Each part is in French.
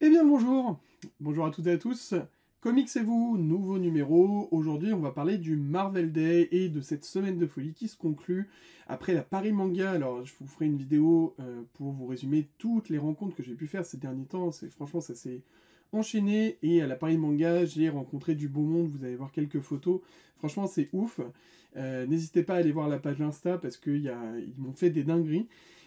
Eh bien bonjour, bonjour à toutes et à tous. Comics et vous, nouveau numéro. Aujourd'hui, on va parler du Marvel Day et de cette semaine de folie qui se conclut après la Paris Manga. Alors, je vous ferai une vidéo euh, pour vous résumer toutes les rencontres que j'ai pu faire ces derniers temps. Franchement, ça s'est enchaîné et à la Paris Manga, j'ai rencontré du beau monde. Vous allez voir quelques photos. Franchement, c'est ouf. Euh, n'hésitez pas à aller voir la page Insta parce qu'ils m'ont fait des dingueries.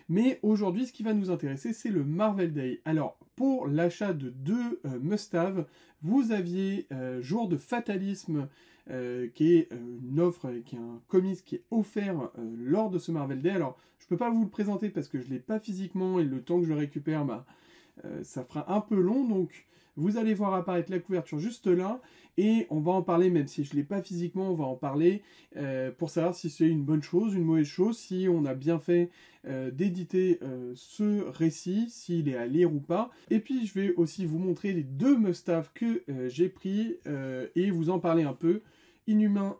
Mais aujourd'hui, ce qui va nous intéresser, c'est le Marvel Day. Alors, pour l'achat de deux euh, must-have, vous aviez euh, Jour de Fatalisme, euh, qui est une offre, qui est un comics qui est offert lors de ce Marvel Day. Alors, je ne peux pas vous le présenter parce que je ne l'ai pas physiquement et le temps que je récupère, bah, ça fera un peu long. Donc, vous allez voir apparaître la couverture juste là, et on va en parler, même si je ne l'ai pas physiquement, on va en parler euh, pour savoir si c'est une bonne chose, une mauvaise chose, si on a bien fait euh, d'éditer euh, ce récit, s'il est à lire ou pas. Et puis je vais aussi vous montrer les deux must-have que j'ai pris et vous en parler un peu. Inhumain,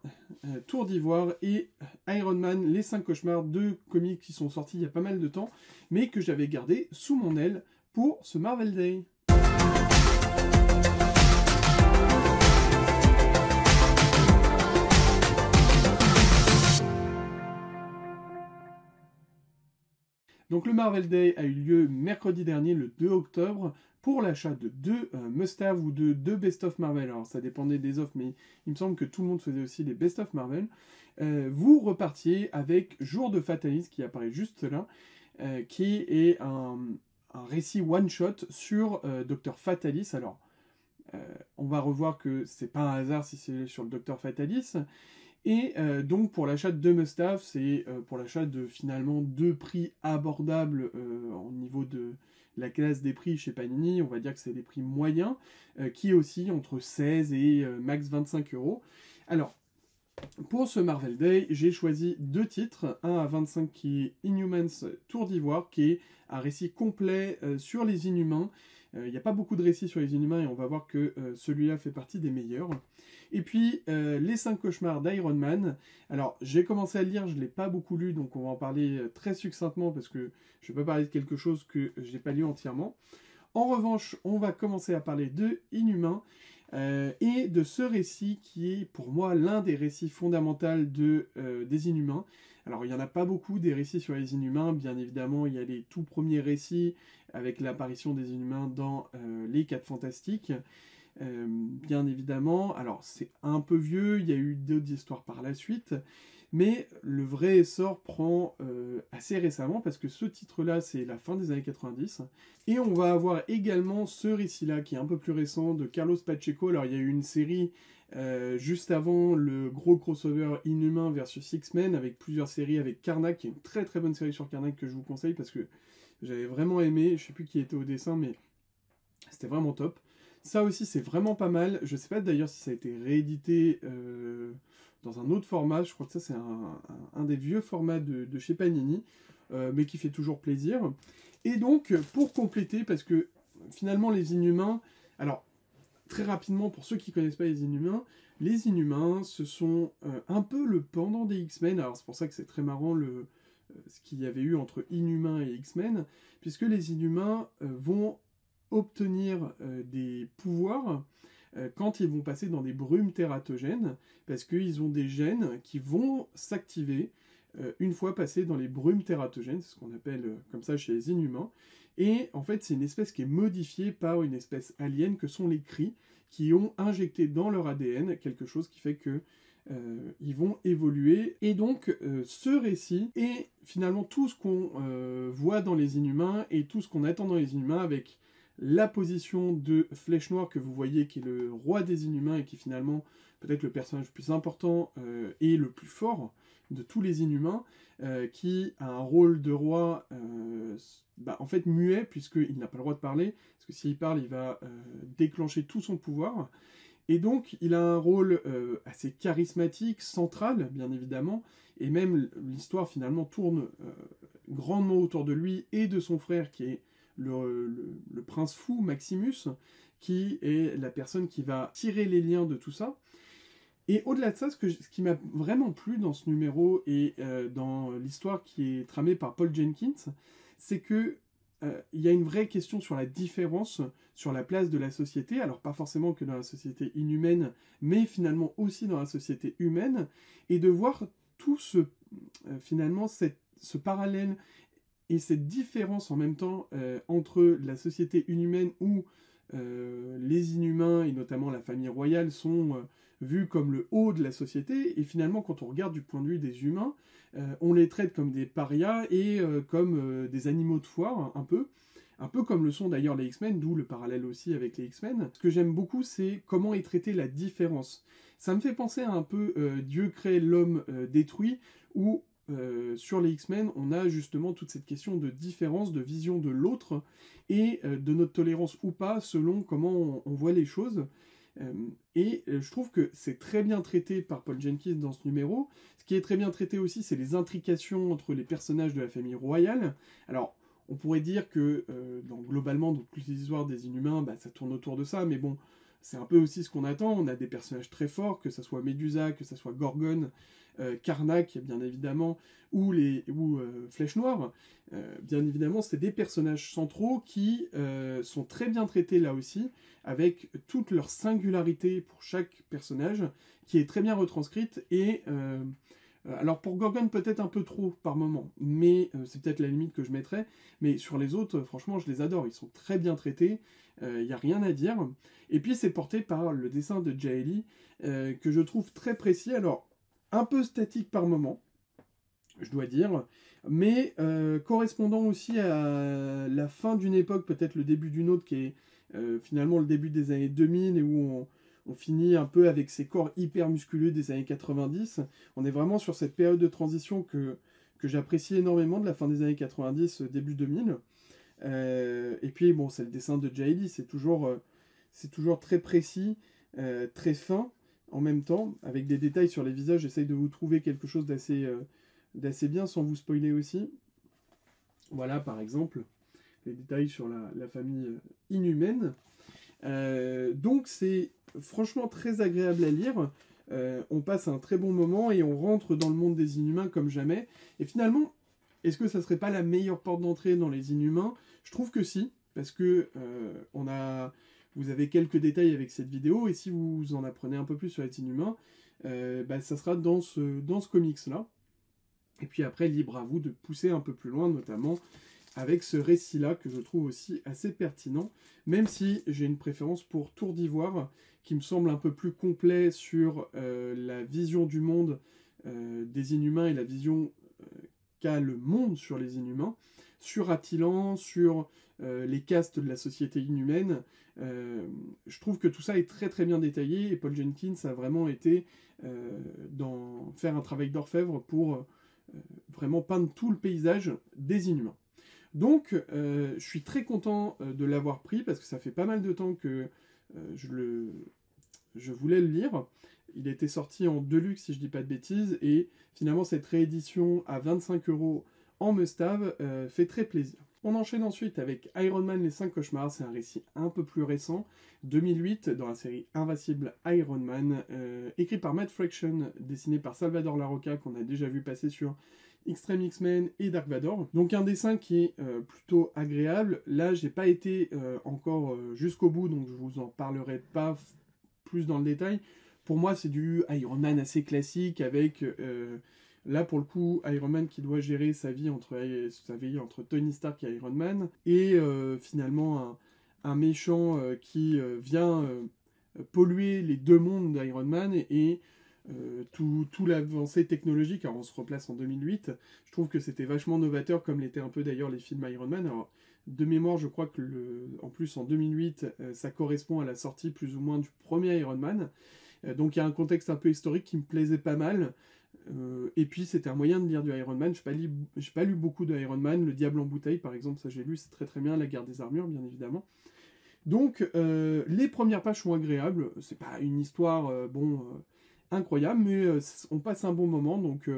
Tour d'Ivoire et Iron Man, les 5 cauchemars, deux comics qui sont sortis il y a pas mal de temps, mais que j'avais gardé sous mon aile pour ce Marvel Day. Donc le Marvel Day a eu lieu mercredi dernier, le 2 octobre, pour l'achat de deux euh, must-have ou de deux best-of Marvel. Alors ça dépendait des offres, mais il me semble que tout le monde faisait aussi des best-of Marvel. Euh, vous repartiez avec Jour de Fatalis, qui apparaît juste là, euh, qui est un, récit one-shot sur Dr Fatalis. Alors, on va revoir que c'est pas un hasard si c'est sur le Dr Fatalis. Et euh, donc pour l'achat de deux c'est euh, pour l'achat de finalement deux prix abordables euh, au niveau de la classe des prix chez Panini, on va dire que c'est des prix moyens, qui aussi entre 16 et max 25 euros. Alors, pour ce Marvel Day, j'ai choisi deux titres, un à 25 qui est Inhumans Tour d'Ivoire, qui est un récit complet sur les Inhumains, il n'y a pas beaucoup de récits sur les Inhumains et on va voir que celui-là fait partie des meilleurs. Et puis, euh, Les 5 cauchemars d'Iron Man. Alors, j'ai commencé à lire, je ne l'ai pas beaucoup lu, donc on va en parler euh, très succinctement parce que je ne vais pas parler de quelque chose que je n'ai pas lu entièrement. En revanche, on va commencer à parler de Inhumains euh, et de ce récit qui est pour moi l'un des récits fondamentaux de, des Inhumains. Alors il n'y en a pas beaucoup des récits sur les Inhumains, bien évidemment il y a les tout premiers récits avec l'apparition des Inhumains dans les 4 Fantastiques, euh, bien évidemment. Alors c'est un peu vieux, il y a eu d'autres histoires par la suite, mais le vrai essor prend euh, assez récemment parce que ce titre-là, c'est la fin des années 90. Et on va avoir également ce récit-là qui est un peu plus récent de Carlos Pacheco. Alors il y a eu une série euh, juste avant le gros crossover Inhumain versus X-Men avec plusieurs séries avec Karnak, qui est une très très bonne série sur Karnak que je vous conseille parce que j'avais vraiment aimé. Je sais plus qui était au dessin, mais c'était vraiment top. Ça aussi, c'est vraiment pas mal. Je sais pas d'ailleurs si ça a été réédité euh, dans un autre format. Je crois que ça, c'est un, des vieux formats de, chez Panini, euh, mais qui fait toujours plaisir. Et donc, pour compléter, parce que finalement, les Inhumains... Alors, très rapidement, pour ceux qui connaissent pas les Inhumains, les Inhumains, ce sont euh, un peu le pendant des X-Men. Alors, c'est pour ça que c'est très marrant le, ce qu'il y avait eu entre Inhumains et X-Men, puisque les Inhumains vont obtenir euh, des pouvoirs euh, quand ils vont passer dans des brumes tératogènes, parce qu'ils ont des gènes qui vont s'activer euh, une fois passés dans les brumes tératogènes, c'est ce qu'on appelle comme ça chez les inhumains, et en fait c'est une espèce qui est modifiée par une espèce alien que sont les cris, qui ont injecté dans leur ADN quelque chose qui fait que ils vont évoluer. Et donc, ce récit est finalement tout ce qu'on voit dans les inhumains et tout ce qu'on attend dans les inhumains avec la position de Flèche Noire que vous voyez qui est le roi des Inhumains et qui finalement peut-être le personnage le plus important euh, et le plus fort de tous les Inhumains, euh, qui a un rôle de roi euh, bah, en fait muet puisqu'il n'a pas le droit de parler, parce que s'il parle il va déclencher tout son pouvoir. Et donc il a un rôle assez charismatique, central bien évidemment, et même l'histoire finalement tourne grandement autour de lui et de son frère qui est le, prince fou Maximus, qui est la personne qui va tirer les liens de tout ça. Et au-delà de ça, ce, qui m'a vraiment plu dans ce numéro et euh, dans l'histoire qui est tramée par Paul Jenkins, c'est que il y a une vraie question sur la différence, sur la place de la société, alors pas forcément que dans la société inhumaine, mais finalement aussi dans la société humaine, et de voir tout ce, finalement, ce parallèle et cette différence en même temps entre la société inhumaine où les inhumains, et notamment la famille royale, sont vus comme le haut de la société, et finalement, quand on regarde du point de vue des humains, euh, on les traite comme des parias et euh, comme euh, des animaux de foire, un peu. Un peu comme le sont d'ailleurs les X-Men, d'où le parallèle aussi avec les X-Men. Ce que j'aime beaucoup, c'est comment est traitée la différence. Ça me fait penser à un peu Dieu crée l'homme détruit, où sur les X-Men, on a justement toute cette question de différence, de vision de l'autre, et de notre tolérance ou pas, selon comment on voit les choses. Euh, et euh, je trouve que c'est très bien traité par Paul Jenkins dans ce numéro. Ce qui est très bien traité aussi, c'est les intrications entre les personnages de la famille royale. Alors, on pourrait dire que euh, globalement, dans toutes les histoires des Inhumains, bah, ça tourne autour de ça, mais bon, c'est un peu aussi ce qu'on attend. On a des personnages très forts, que ce soit Medusa, que ce soit Gorgon, euh, Karnak, bien évidemment, ou, les, ou euh, Flèche Noire. Euh, bien évidemment, c'est des personnages centraux qui sont très bien traités là aussi, avec toute leur singularité pour chaque personnage, qui est très bien retranscrite et... Alors pour Gorgon peut-être un peu trop par moment, mais c'est peut-être la limite que je mettrais. Mais sur les autres, franchement, je les adore. Ils sont très bien traités. Il n'y a rien à dire. Et puis c'est porté par le dessin de Jaeli, que je trouve très précis. Alors un peu statique par moment, je dois dire, mais euh, correspondant aussi à la fin d'une époque, peut-être le début d'une autre, qui est euh, finalement le début des années 2000, et où on, finit un peu avec ces corps hyper musculeux des années 90. On est vraiment sur cette période de transition que, j'apprécie énormément de la fin des années 90, début 2000. Euh, et puis, bon, c'est le dessin de toujours, c'est toujours très précis, très fin, en même temps, avec des détails sur les visages, j'essaye de vous trouver quelque chose d'assez euh, bien sans vous spoiler aussi. Voilà, par exemple, les détails sur la, famille euh, inhumaine. Euh, donc c'est franchement très agréable à lire. on passe un très bon moment et on rentre dans le monde des inhumains comme jamais. Et finalement, est-ce que ça serait pas la meilleure porte d'entrée dans les inhumains? Je trouve que si, parce que on a vous avez quelques détails avec cette vidéo, et si vous en apprenez un peu plus sur les inhumains, euh, bah, ça sera dans ce, dans ce comics-là. Et puis après, libre à vous de pousser un peu plus loin, notamment avec ce récit-là, que je trouve aussi assez pertinent, même si j'ai une préférence pour Tour d'Ivoire, qui me semble un peu plus complet sur euh, la vision du monde euh, des inhumains et la vision qu'a le monde sur les inhumains, sur Attilan, sur les castes de la société inhumaine, euh, je trouve que tout ça est très très bien détaillé et Paul Jenkins a vraiment été euh, dans faire un travail d'orfèvre pour euh, vraiment peindre tout le paysage des Inhumains. Donc, je suis très content de l'avoir pris parce que ça fait pas mal de temps que je, le, je voulais le lire. Il était sorti en deluxe, si je dis pas de bêtises, et finalement, cette réédition à 25 euros en must-have fait très plaisir. On enchaîne ensuite avec Iron Man les 5 cauchemars, c'est un récit un peu plus récent, 2008, dans la série Invincible Iron Man, euh, écrit par Matt Fraction, dessiné par Salvador Larocca, qu'on a déjà vu passer sur Extreme X-Men et Dark Vador. Donc un dessin qui est euh, plutôt agréable. Là, j'ai pas été euh, encore jusqu'au bout, donc je vous en parlerai pas plus dans le détail. Pour moi, c'est du Iron Man assez classique avec Là, pour le coup, Iron Man qui doit gérer sa vie entre, Tony Stark et Iron Man, et euh, finalement un, méchant euh, qui euh, vient polluer les deux mondes d'Iron Man et, tout, l'avancée technologique, alors on se replace en 2008, je trouve que c'était vachement novateur, comme l'étaient un peu d'ailleurs les films Iron Man. Alors, de mémoire, je crois que, en plus, en 2008, ça correspond à la sortie plus ou moins du premier Iron Man. donc il y a un contexte un peu historique qui me plaisait pas mal. Euh, et puis c'était un moyen de lire du Iron Man. Je n'ai pas, lu beaucoup de Iron Man. Le Diable en bouteille, par exemple, ça j'ai lu, c'est très très bien. La guerre des armures, bien évidemment. Donc euh, les premières pages sont agréables. C'est pas une histoire, euh, bon, incroyable, mais on passe un bon moment. Donc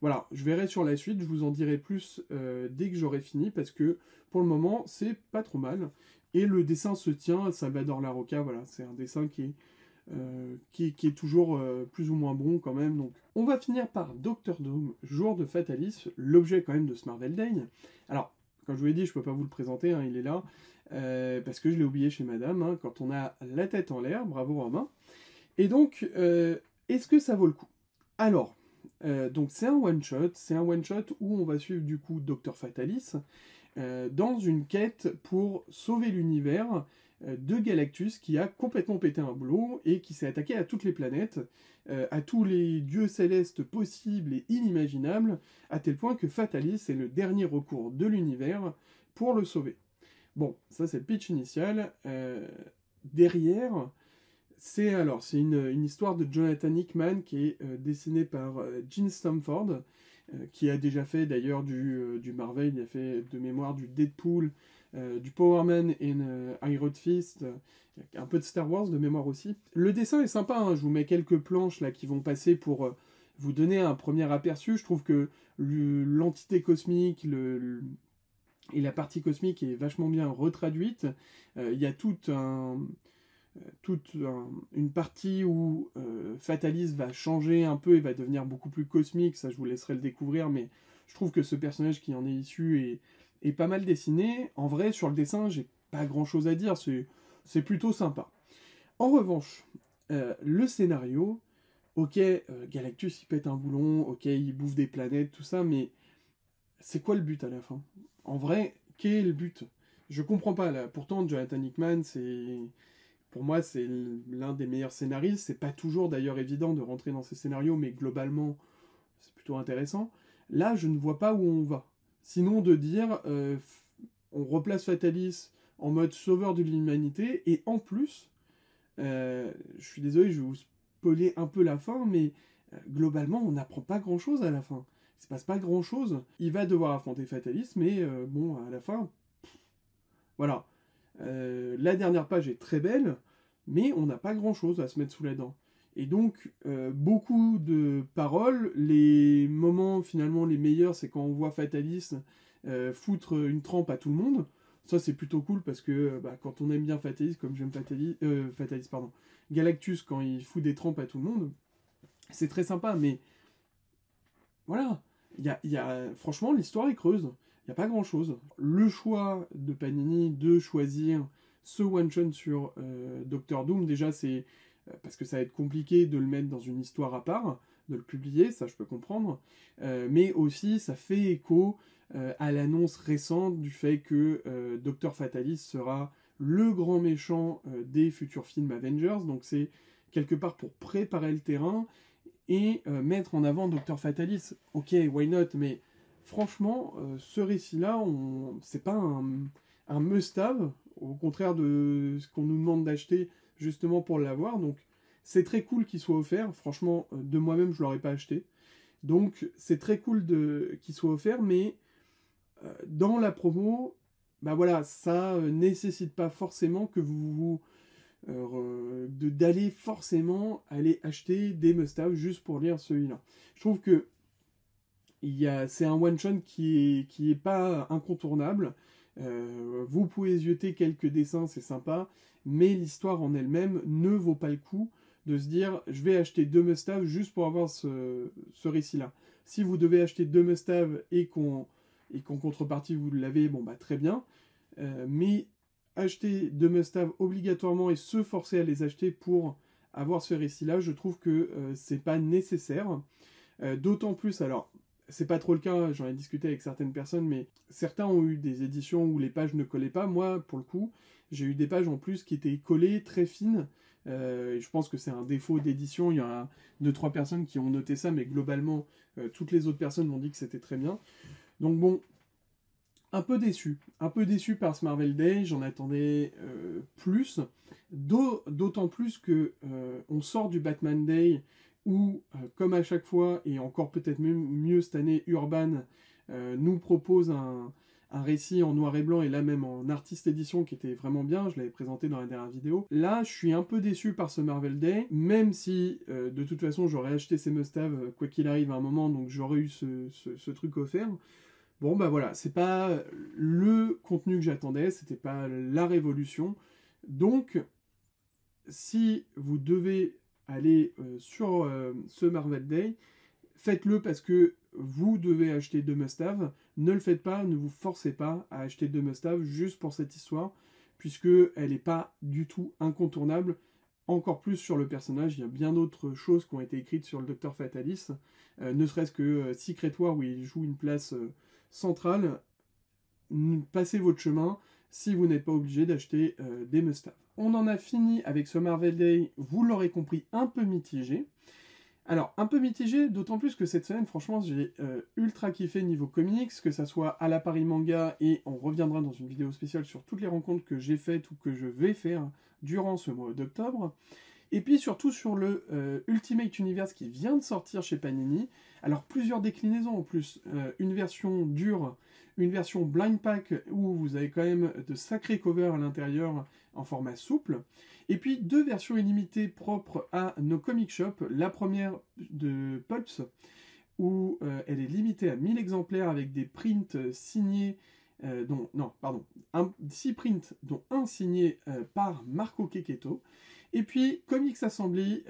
voilà, je verrai sur la suite. Je vous en dirai plus dès que j'aurai fini, parce que pour le moment, c'est pas trop mal. Et le dessin se tient. Salvador Larocca, voilà, c'est un dessin qui est euh, qui, est toujours euh, plus ou moins bon quand même. Donc, on va finir par Doctor Doom, jour de fatalisme, l'objet quand même de ce Marvel Day. Alors, quand je vous ai dit, je peux pas vous le présenter, hein, il est là, parce que je l'ai oublié chez madame, hein, quand on a la tête en l'air, bravo Romain. Et donc, est-ce que ça vaut le coup? Alors, donc c'est un one-shot, c'est un one-shot où on va suivre du coup Dr Fatalis, dans une quête pour sauver l'univers euh, de Galactus qui a complètement pété un boulot et qui s'est attaqué à toutes les planètes, euh, à tous les dieux célestes possibles et inimaginables, à tel point que Fatalis est le dernier recours de l'univers pour le sauver. Bon, ça c'est le pitch initial. Euh, derrière, c'est alors c'est une, histoire de Jonathan Hickman qui est dessinée par Gene Stamford, qui a déjà fait d'ailleurs du, du Marvel, il a fait de mémoire du Deadpool, euh, du Power Man et une Iron Fist, euh, un peu de Star Wars de mémoire aussi. Le dessin est sympa, hein. je vous mets quelques planches là qui vont passer pour euh, vous donner un premier aperçu. Je trouve que l'entité cosmique et la partie cosmique est vachement bien retraduite. Il y a toute une partie où Fatalis va changer un peu et va devenir beaucoup plus cosmique, ça je vous laisserai le découvrir, mais je trouve que ce personnage qui en est issu est, est pas mal dessiné. En vrai, sur le dessin, j'ai pas grand chose à dire, c'est plutôt sympa. En revanche, euh, le scénario, ok, euh, Galactus il pète un boulon, ok, il bouffe des planètes, tout ça, mais c'est quoi le but à la fin? En vrai, quel est le but? Je comprends pas là. Pourtant, Jonathan Hickman, c'est. Pour moi, c'est l'un des meilleurs scénaristes. C'est pas toujours d'ailleurs évident de rentrer dans ces scénarios, mais globalement, c'est plutôt intéressant. Là, je ne vois pas où on va. Sinon de dire, euh, on replace Fatalis en mode sauveur de l'humanité, et en plus, euh, je suis désolé, je vais vous spoiler un peu la fin, mais euh, globalement, on n'apprend pas grand-chose à la fin. Il se passe pas grand-chose. Il va devoir affronter Fatalis, mais bon, à la fin, voilà. la dernière page est très belle, mais on n'a pas grand-chose à se mettre sous la dent. Et donc, euh, beaucoup de paroles. Les moments finalement les meilleurs, c'est quand on voit Fatalis euh, foutre une trempe à tout le monde. Ça, c'est plutôt cool parce que bah, quand on aime bien Fatalis, comme j'aime Fatalis, euh, Fatalis, pardon, Galactus, quand il fout des trempes à tout le monde, c'est très sympa. Mais voilà, y y a, franchement, l'histoire est creuse. Il n'y a pas grand chose. Le choix de Panini de choisir ce one-shot sur Doctor Doom, déjà, c'est euh, parce que ça va être compliqué de le mettre dans une histoire à part, de le publier, ça je peux comprendre, euh, mais aussi ça fait écho euh, à l'annonce récente du fait que Docteur Fatalis sera le grand méchant des futurs films Avengers, donc c'est quelque part pour préparer le terrain et mettre en avant Docteur Fatalis. Ok, why not, mais franchement, ce récit-là, c'est pas un, un must-have, au contraire de ce qu'on nous demande d'acheter justement pour l'avoir. Donc c'est très cool qu'il soit offert. Franchement, euh, de moi-même, je l'aurais pas acheté. Donc c'est très cool de qu'il soit offert, mais euh, dans la promo, bah voilà, ça euh, nécessite pas forcément que vous, d'aller forcément aller acheter des must juste pour lire celui-là. Je trouve que c'est un one shot qui est qui est pas incontournable. vous pouvez zioter quelques dessins, c'est sympa, mais l'histoire en elle-même ne vaut pas le coup de se dire je vais acheter deux must juste pour avoir ce, récit-là. Si vous devez acheter deux must et qu'en contrepartie vous l'avez, bon bah très bien. Euh, mais acheter deux must obligatoirement et se forcer à les acheter pour avoir ce récit-là, je trouve que euh, c'est pas nécessaire. Euh, d'autant plus, alors c'est pas trop le cas, j'en ai discuté avec certaines personnes, mais certains ont eu des éditions où les pages ne collaient pas. Moi, pour le coup, j'ai eu des pages en plus qui étaient collées, très fines. Euh, je pense que c'est un défaut d'édition. Il y a deux, trois personnes qui ont noté ça, mais globalement, euh, toutes les autres personnes m'ont dit que c'était très bien. Donc bon, un peu déçu. Un peu déçu par ce Marvel Day. J'en attendais euh, plus. D'autant plus que on sort du Batman Day où, comme à chaque fois, et encore peut-être mieux cette année, Urban nous propose un, un récit en noir et blanc et là même en artiste édition qui était vraiment bien, je l'avais présenté dans la dernière vidéo. Là, je suis un peu déçu par ce Marvel Day, même si euh, de toute façon j'aurais acheté ces must euh, quoi qu'il arrive à un moment, donc j'aurais eu ce, truc offert. Bon bah voilà, c'est pas le contenu que j'attendais, c'était pas la révolution. Donc, si vous devez aller euh, sur ce Marvel Day, faites-le parce que vous devez acheter deux must-have. Ne le faites pas, ne vous forcez pas à acheter deux must-have juste pour cette histoire, puisque elle n'est pas du tout incontournable. Encore plus sur le personnage, il y a bien d'autres choses qui ont été écrites sur le Docteur Fatalis, euh, ne serait-ce que euh, Secret War où il joue une place euh, centrale. Passez votre chemin si vous n'êtes pas obligé d'acheter des must-have. On en a fini avec ce Marvel Day, vous l'aurez compris, un peu mitigé. Alors, un peu mitigé, d'autant plus que cette semaine, franchement, j'ai euh, ultra kiffé niveau comics, que ça soit à la Paris Manga, et on reviendra dans une vidéo spéciale sur toutes les rencontres que j'ai faites ou que je vais faire durant ce mois d'octobre. Et puis surtout sur le euh, Ultimate Universe qui vient de sortir chez Panini. Alors plusieurs déclinaisons en plus. Euh, une version dure, une version blind pack où vous avez quand même de sacrés covers à l'intérieur en format souple. Et puis deux versions illimitées propres à nos comic shops. La première de Pulps, où euh, elle est limitée à 1000 exemplaires avec des prints signés, euh, dont, non, pardon, 6 prints, dont un signé euh, par Marco Keketo. Et puis Comics Assembly,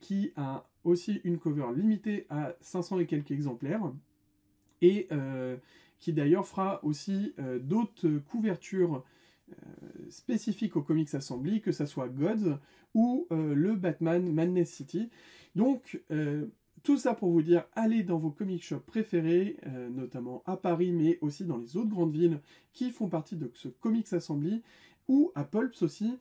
qui a aussi une cover limitée à 500 et quelques exemplaires. Et qui d'ailleurs fera aussi d'autres couvertures euh, spécifique au Comics Assembly, que ce soit Gods ou euh, le Batman Madness City. Donc, euh, tout ça pour vous dire, allez dans vos comic shops préférés, notamment à Paris, mais aussi dans les autres grandes villes qui font partie de ce Comics Assembly, ou à Pulps aussi,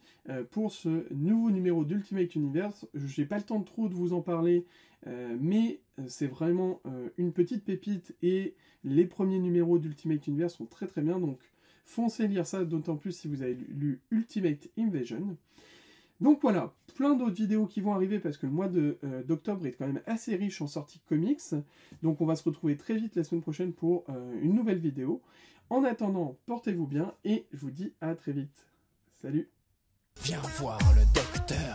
pour ce nouveau numéro d'Ultimate Universe. Je n'ai pas le temps de trop de vous en parler, mais c'est vraiment une petite pépite, et les premiers numéros d'Ultimate Universe sont très très bien, donc Foncez lire ça, d'autant plus si vous avez lu Ultimate Invasion. Donc voilà, plein d'autres vidéos qui vont arriver parce que le mois euh, d'octobre est quand même assez riche en sorties comics. Donc on va se retrouver très vite la semaine prochaine pour euh, une nouvelle vidéo. En attendant, portez-vous bien et je vous dis à très vite. Salut Viens voir le docteur